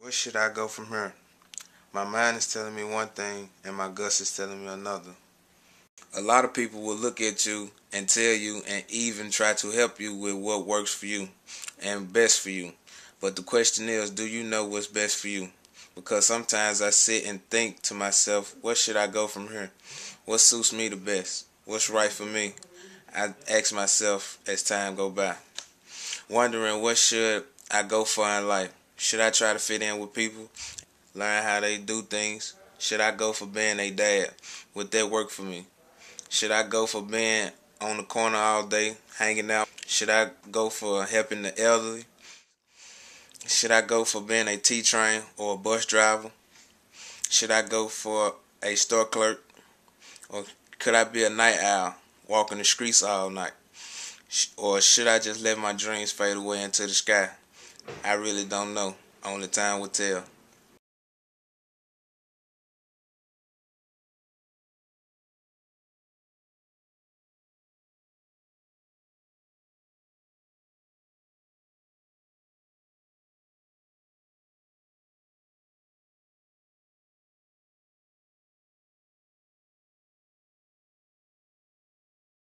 Where should I go from here? My mind is telling me one thing and my guts is telling me another. A lot of people will look at you and tell you and even try to help you with what works for you and best for you. But the question is, do you know what's best for you? Because sometimes I sit and think to myself, where should I go from here? What suits me the best? What's right for me? I ask myself as time go by, wondering what should I go for in life? Should I try to fit in with people, learn how they do things? Should I go for being a dad? Would that work for me? Should I go for being on the corner all day, hanging out? Should I go for helping the elderly? Should I go for being a T train or a bus driver? Should I go for a store clerk? Or could I be a night owl, walking the streets all night? Or should I just let my dreams fade away into the sky? I really don't know. Only time will tell.